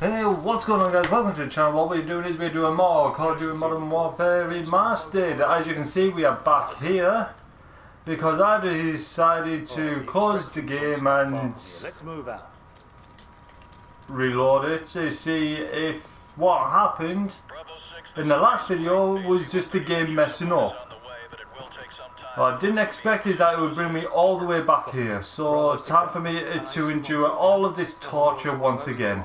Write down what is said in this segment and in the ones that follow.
Hey, what's going on guys? Welcome to the channel. What we're doing is we're doing more Call of Duty Modern Warfare Remastered. As you can see, we are back here because I decided to close the game and reload it to see if what happened in the last video was just the game messing up. What I didn't expect is that it would bring me all the way back here, so time for me to endure all of this torture once again.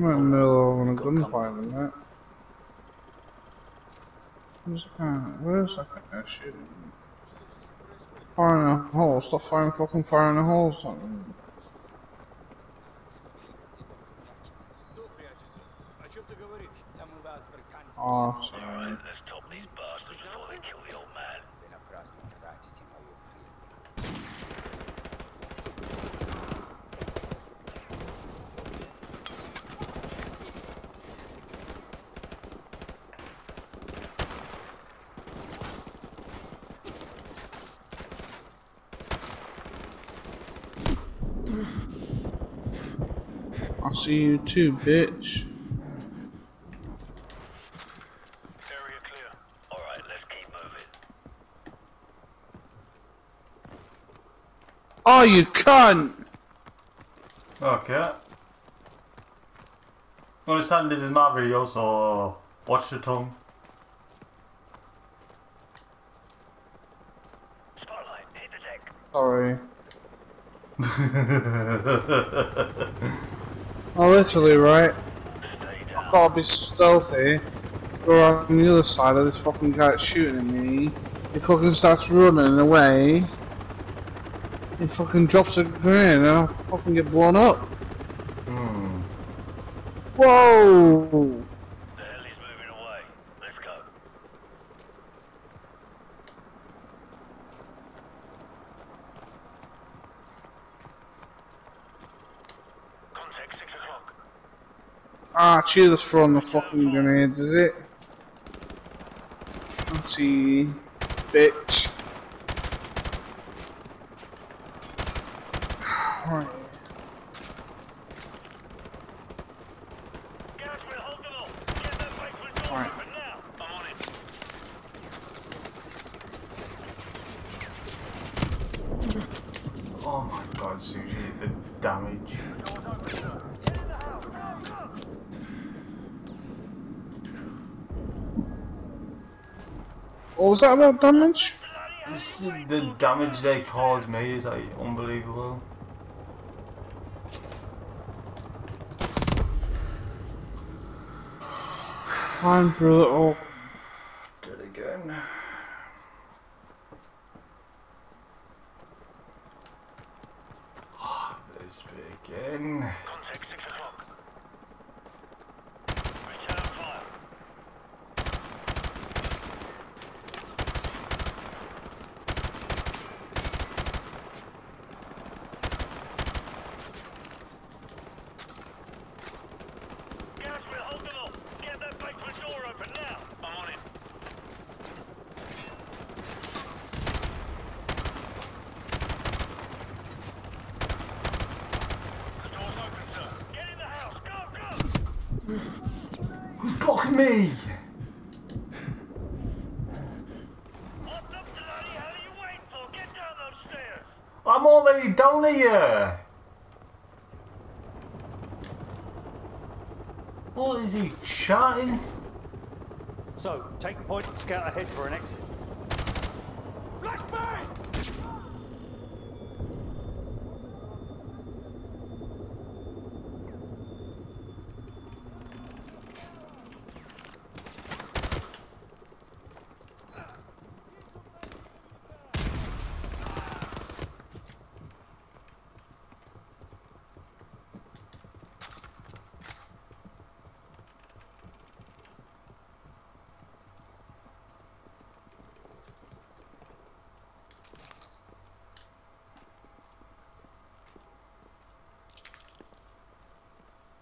I'm in the middle of a gunfight and that. Where's the guy? Where's that guy shooting? Fire in a hole. Stop firing fucking fire in a hole or something. Oh, sorry. Let's top these bastards before they kill the old man. I see you too, bitch. Area clear. Alright, let's keep moving. Oh, you cunt! Okay. Understand this is my video, so watch your tongue. Spotlight, hit the deck. Sorry. Oh, literally, right? Stay down. Gotta be stealthy. Go on the other side of this fucking guy shooting at me. He fucking starts running away. He fucking drops a grenade and I fucking get blown up. Hmm. Whoa! The hell is moving away. Let's go. Contact 6 o'clock. Ah, Cheetah's throwing the fucking grenades, is it? Let's see. Bitch. Right. Guys, we're holding on. Get that basement door Alright. open now. I'm on it. Oh my god, Susie, the damage. What was that about damage? This, the damage they caused me is like unbelievable. Fine, brutal. Do it again. Ah, this bit again. Contact 6 o'clock. Return fire. Guys, we're holding on. Get that basement door open now. I'm on it. The door's open, sir. Get in the house. Go, go. Who's blocking me? What the bloody hell are you waiting for? Get down those stairs. I'm down here. Uh, what is he chatting? So, take point and scout ahead for an exit.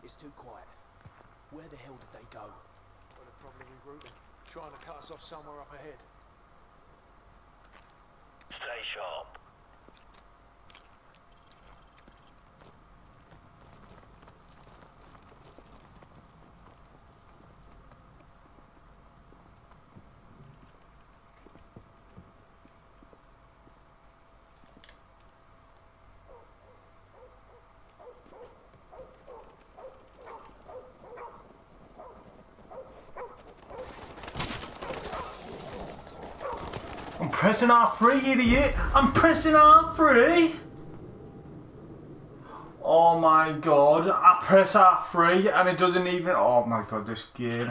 It's too quiet. Where the hell did they go? Well, they're probably rerouting, trying to cut us off somewhere up ahead. I'm pressing R3, idiot! I'm pressing R3! Oh my god, I press R3 and it doesn't even. Oh my god, this game.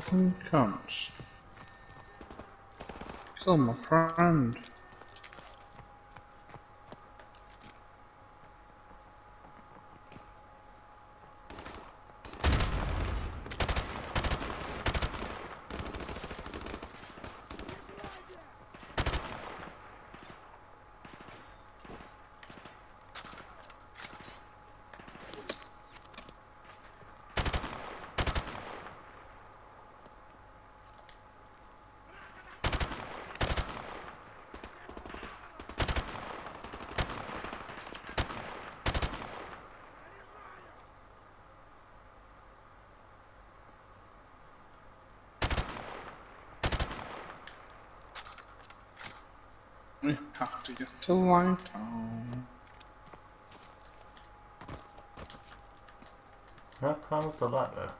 Fucking cunts. Kill my friend. We have to get to Light Town. Can I climb up the ladder?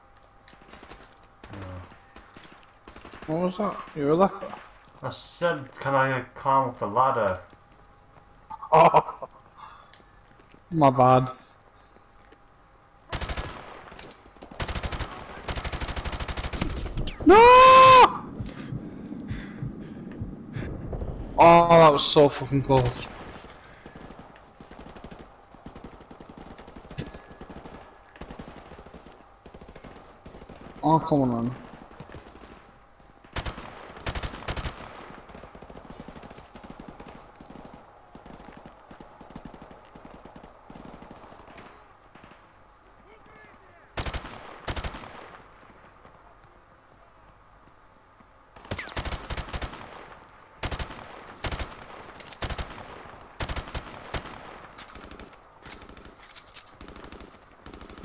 What was that? You leper? I said, can I climb up the ladder? Oh! My bad. Oh, that was so fucking close. Oh, come on, man.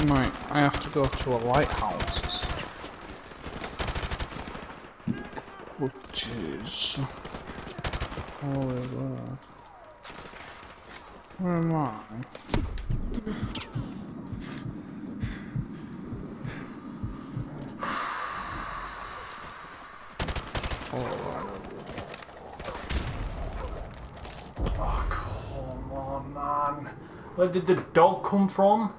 Right, I have to go to a lighthouse. Which is... Over there. Where am I? Oh, come on, man. Where did the dog come from?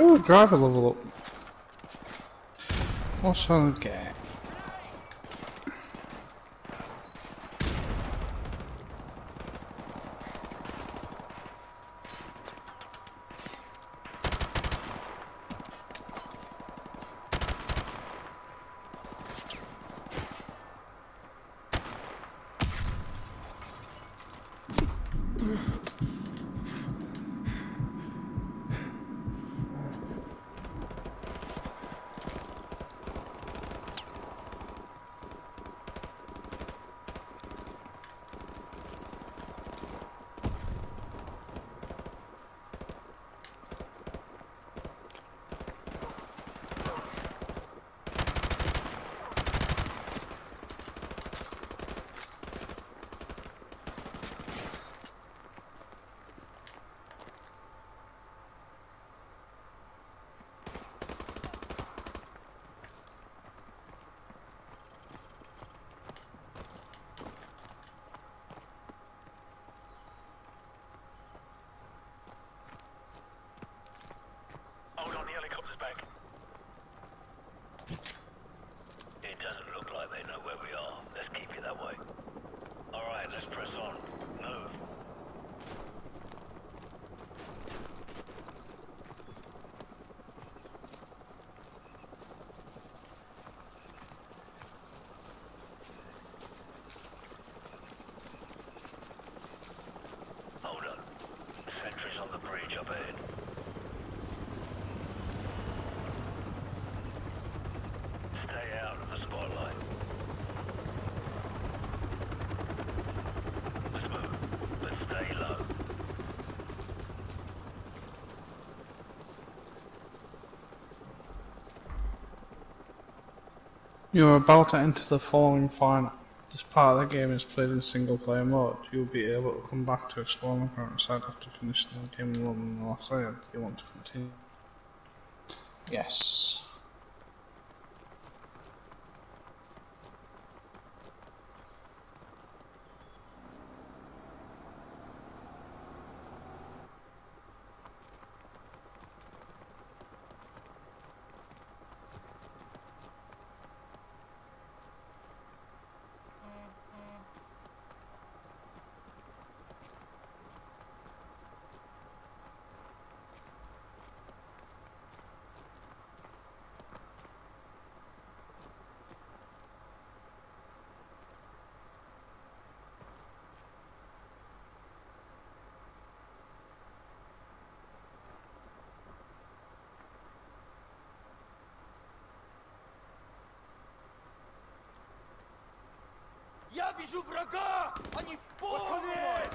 Ooh, driver level up. What's on You are about to enter the following final. This part of the game is played in single player mode. You will be able to come back to explore the current site after finishing the game the last layer. Do you want to continue? Yes. Я вижу врага! Они в поле!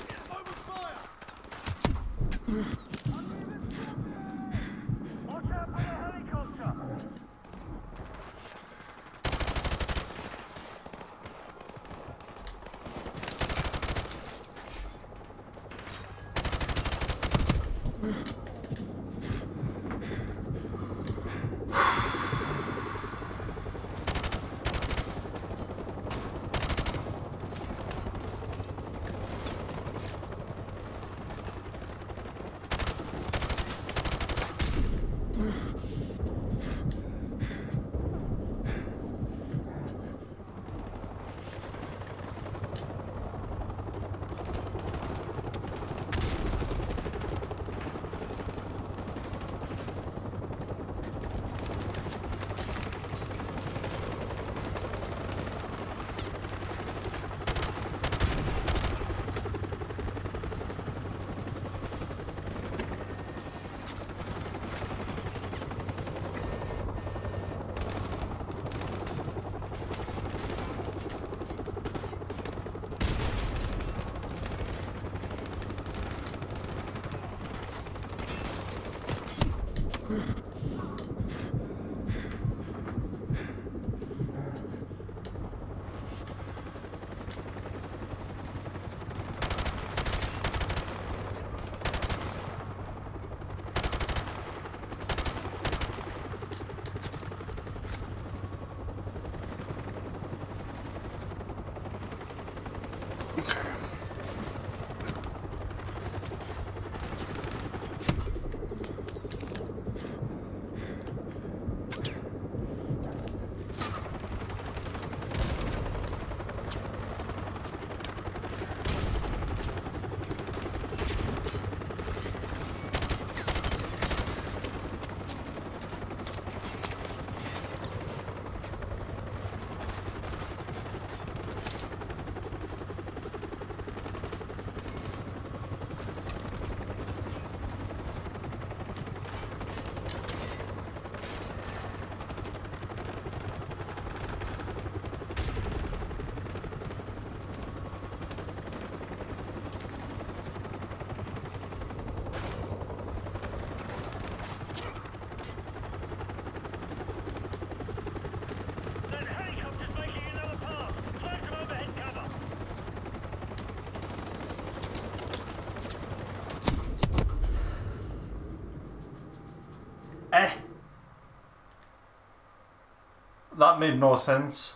That made no sense.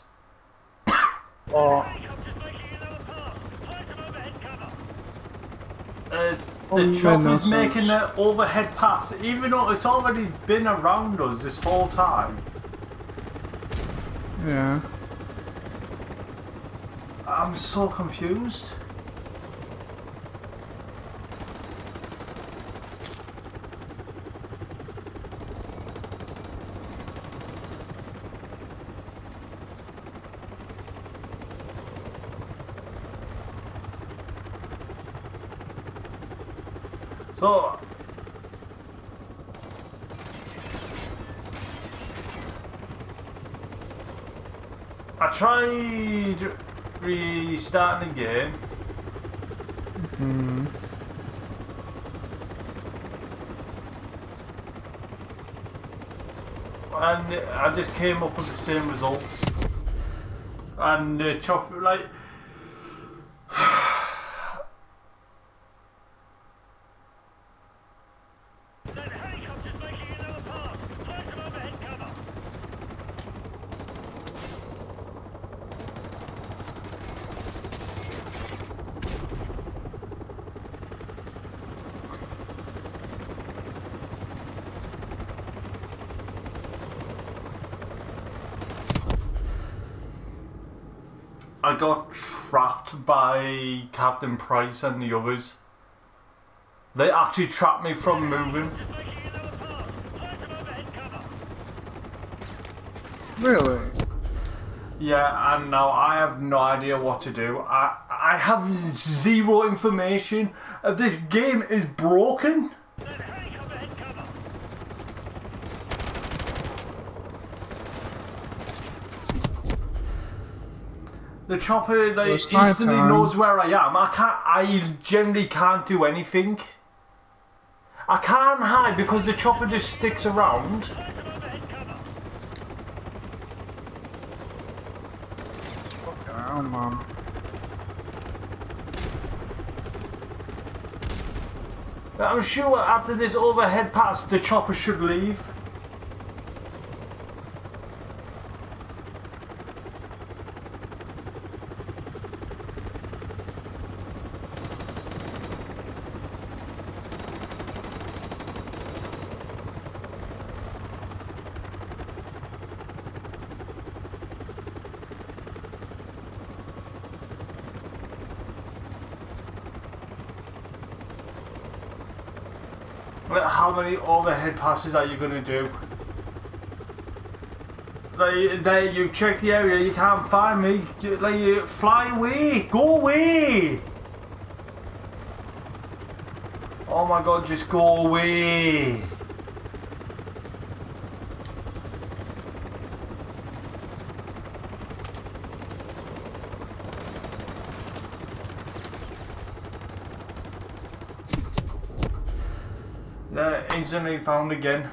Oh, Helicopter's making another pass. Find some overhead cover. Uh, Oh, the made chopper's no sense. making an overhead pass, even though it's already been around us this whole time. yeah. I'm so confused. I tried restarting the game. Hmm. and I just came up with the same results. And uh, chop like That helicopter's making another pass. Find some overhead cover. I got trapped by Captain Price and the others. They actually trapped me from moving. Just making another pass. Find some overhead cover. Really? Yeah, and now I have no idea what to do. I I have zero information. Uh, this game is broken. That helicopter head cover. The chopper like, night instantly time. knows where I am. I can't. I generally can't do anything. I can't hide because the chopper just sticks around. Find some overhead cover. Fucking hell, man. I'm sure after this overhead pass, the chopper should leave. How many overhead passes are you gonna do? Like, there, you've checked the area, you can't find me. Like, you fly away, go away. Oh my god, just go away. Found again.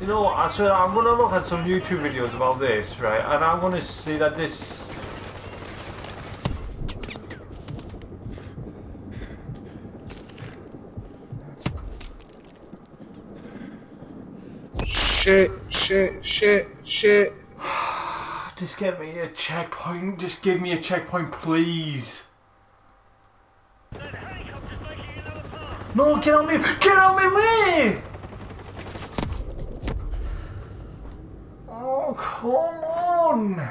You know what, I swear I'm gonna look at some YouTube videos about this, right? And I'm gonna see that this shit, shit, shit, shit. Just get me a checkpoint. Just give me a checkpoint, please. No, get on me! Get on my way! Oh, come on!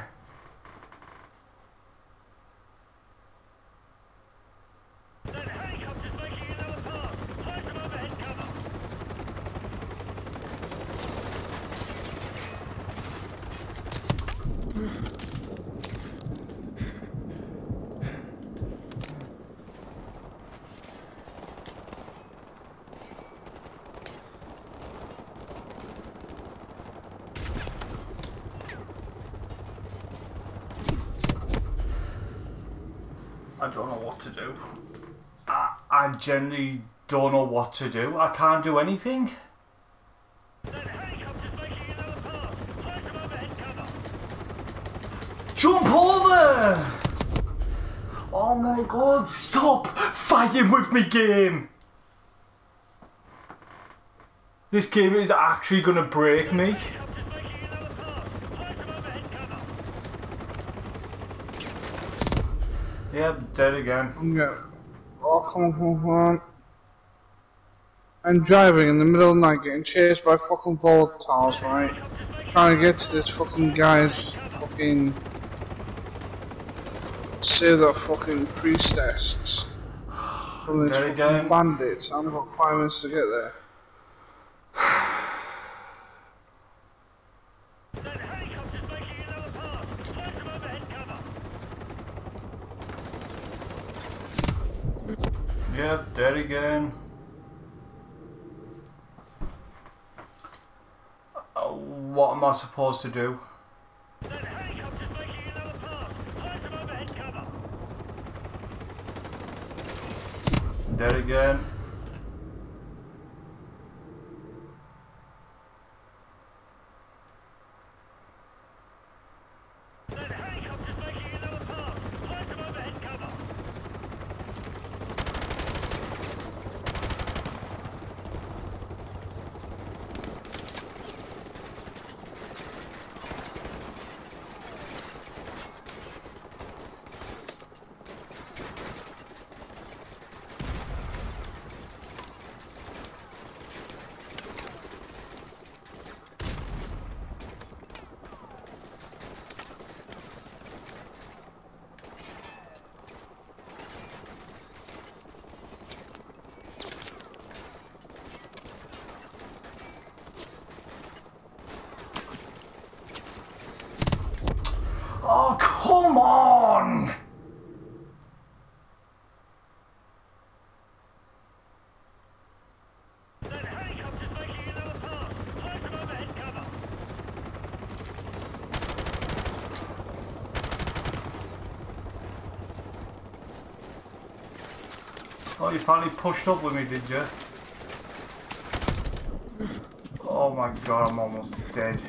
I don't know what to do. I, I generally don't know what to do. I can't do anything. Jump over! Oh my god, stop fighting with me game! This game is actually gonna break me. Yep, dead again. I'm going. Oh, come on, come on, come on. I'm driving in the middle of the night getting chased by fucking volatiles, right? Trying to get to this fucking guy's fucking. Save that fucking priestess. From these fucking bandits. I've got five minutes to get there. Yep, dead again. Uh, what am I supposed to do? Dead again. Oh, come on! You finally pushed up with me, did you? Oh my god, I'm almost dead.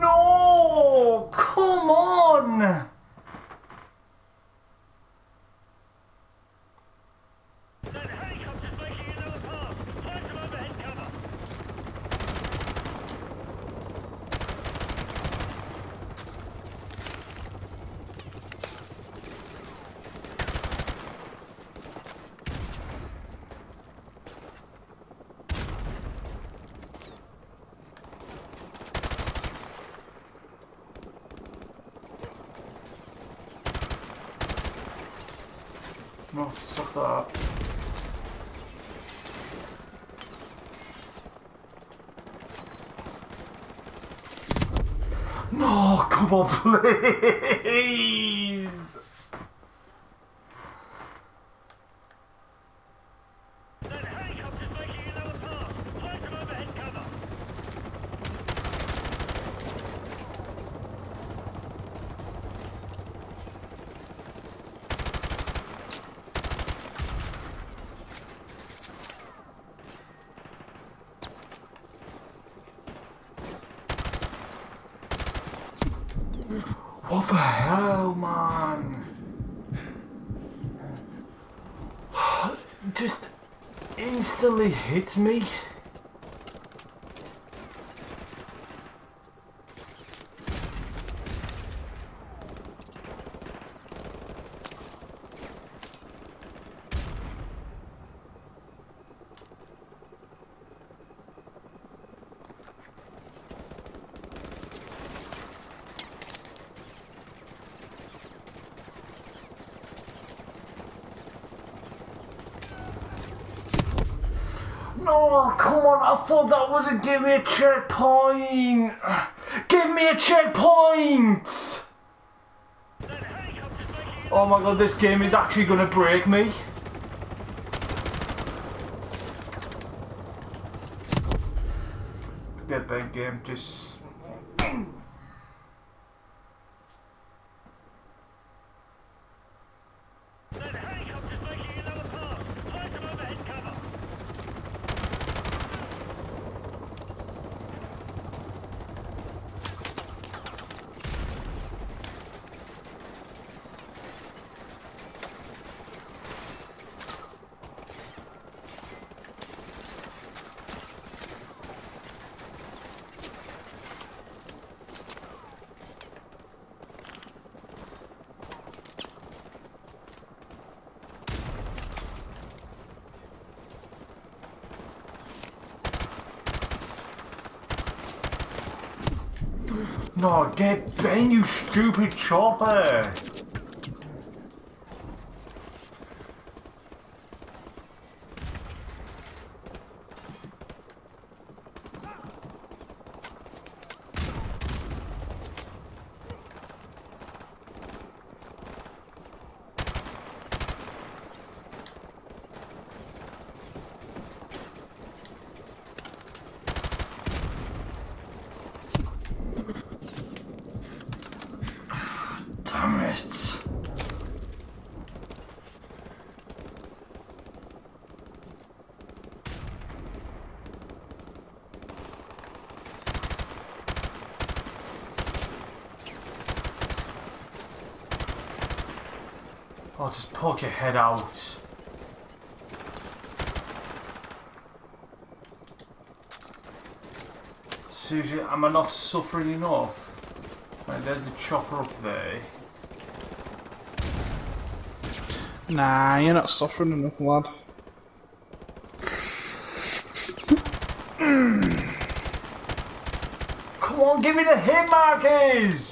No! Come on! No, suck that. On, please! What the hell, man? Just instantly hits me. No, come on, I thought that would given me a checkpoint. Give me a checkpoint! Oh my god, this game is actually gonna break me. Get big game, just... get ben you stupid chopper! Just poke your head out. Seriously, am I not suffering enough? Right, there's the chopper up there. Nah, you're not suffering enough, lad. Come on, give me the hit markers!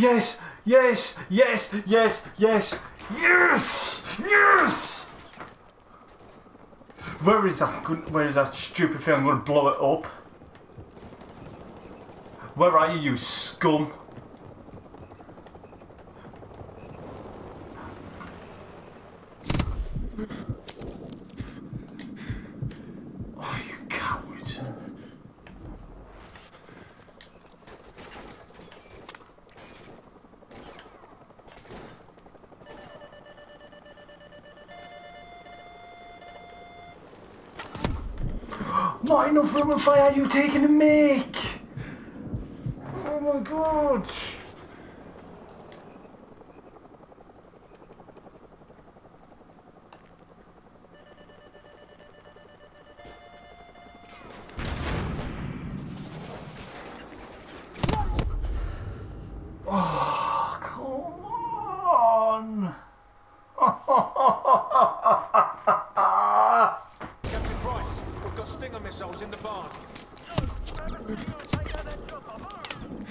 Yes, yes, yes, yes, yes, yes, yes! Where is that? Where is that stupid thing? I'm gonna blow it up. Where are you, you scum? Oh, you coward. Room and fire you taking to make? Oh my god. Oh, come on. Captain Price, we've got Stinger missiles in the barn. So, grab a stinger and take out that chopper. Move!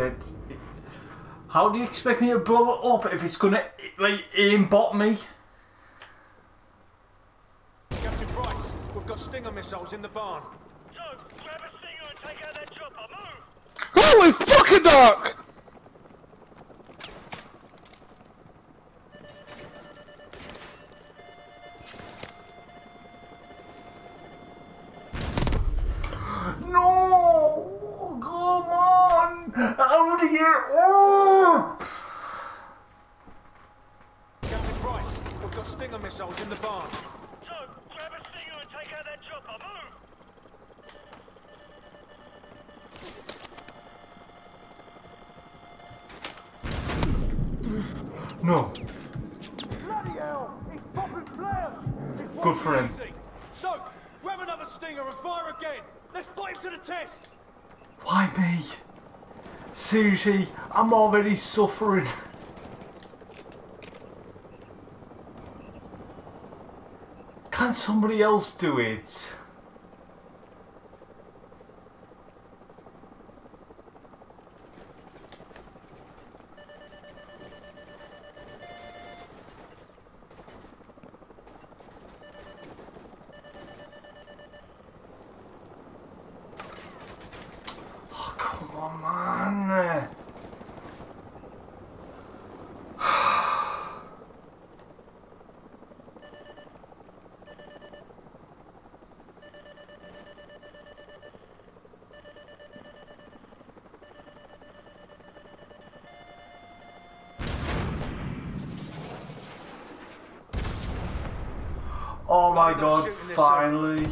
Dead. How do you expect me to blow it up if it's gonna like aimbot me? Captain Price, we've got Stinger missiles in the barn. So, grab a stinger and take out that chopper. Move! Holy fucking dark! No! Come on! Out of here! Oh! Captain Price, we've got Stinger missiles in the barn. So, grab a stinger and take out that chopper. Move! No. Bloody hell! He's popping flares! It's Good for him. Easy. So, grab another Stinger and fire again. Let's put him to the test. Why me? Seriously, I'm already suffering. Can somebody else do it? Oh, come on, man. Oh my god, finally.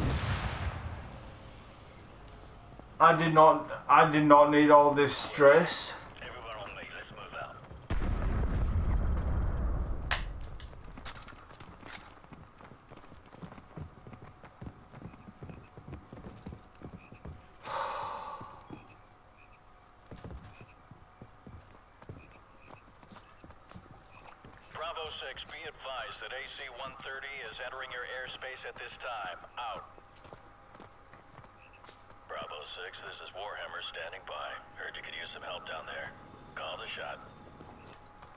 I did not I did not need all this stress. Everyone on me, let's move out. Bravo 6, be advised that AC-130 is entering your airspace at this time. Out. Bravo 6, this is Warhammer standing by. Heard you could use some help down there. Call the shot.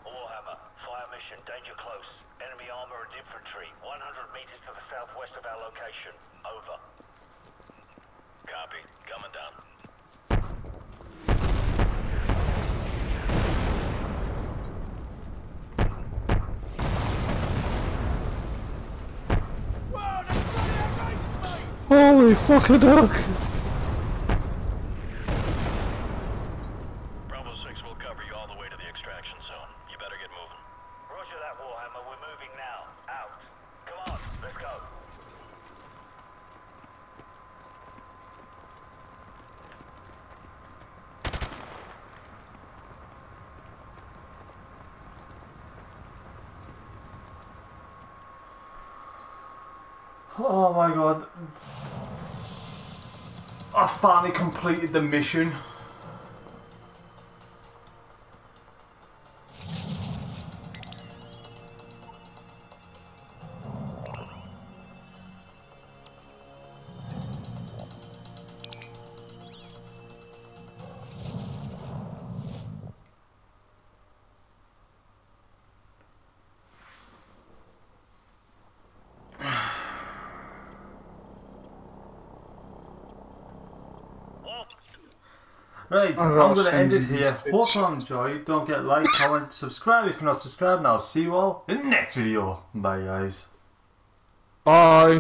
Warhammer, fire mission, danger close. Enemy armor and infantry, 100 meters to the southwest of our location. Over. Copy. Coming down. Whoa, there's bloody Holy fucking duck! Bravo 6 will cover you all the way to the extraction zone. You better get moving. Roger that, Warhammer. We're moving now. Out. Come on, let's go. Oh my god. I finally completed the mission. Right, I'll I'm going to end it here. Hope you enjoyed. Don't get like, comment, subscribe if you're not subscribed, and I'll see you all in the next video. Bye, guys. Bye.